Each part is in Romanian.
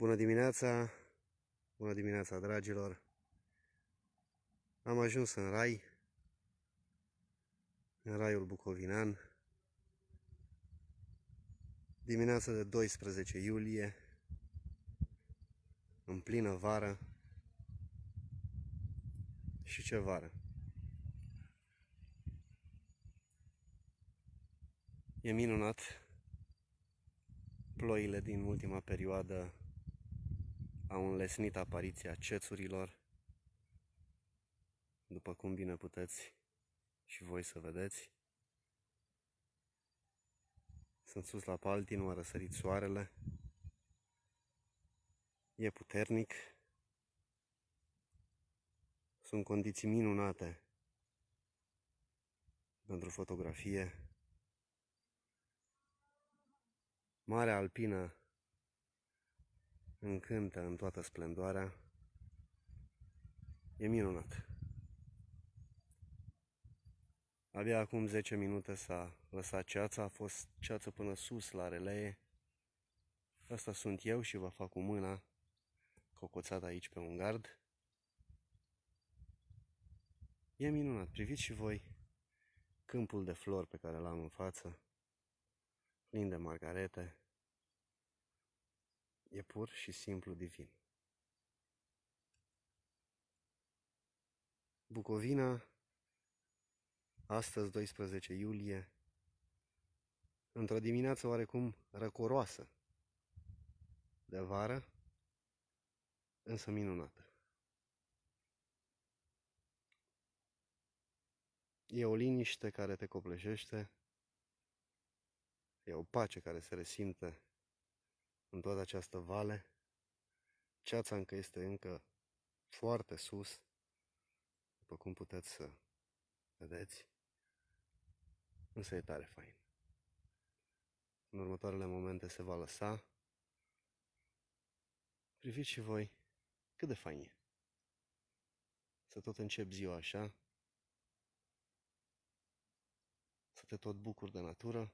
Bună dimineața! Bună dimineața, dragilor! Am ajuns în rai, în raiul bucovinan, dimineața de 12 iulie, în plină vară. Și ce vară! E minunat. Ploile din ultima perioadă au înlesnit apariția cețurilor, după cum bine puteți și voi să vedeți. Sunt sus la Paltin, a răsărit soarele. E puternic. Sunt condiții minunate pentru fotografie. Marea alpină încântă în toată splendoarea. E minunat. Abia acum 10 minute s-a lăsat ceața, a fost ceață până sus la relee. Asta sunt eu și vă fac cu mâna cocoțat aici pe un gard. E minunat, priviți și voi câmpul de flori pe care l-am în față, plin de margarete, E pur și simplu divin. Bucovina, astăzi 12 iulie, într-o dimineață oarecum răcoroasă de vară, însă minunată. E o liniște care te copleșește, e o pace care se resimte în toată această vale. Ceața încă este încă foarte sus, după cum puteți să vedeți, însă e tare fain. În următoarele momente se va lăsa. Priviți și voi cât de fain e. Să tot încep ziua așa, să te tot bucuri de natură,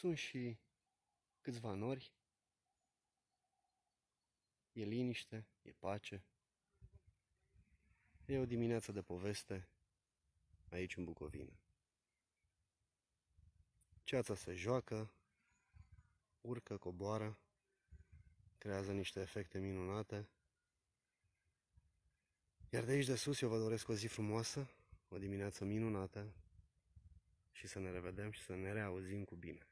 Sunt și câțiva nori. E liniște, e pace. E o dimineață de poveste aici în Bucovina. Ceața se joacă, urcă, coboară, creează niște efecte minunate. Iar de aici de sus eu vă doresc o zi frumoasă, o dimineață minunată și să ne revedem și să ne reauzim cu bine.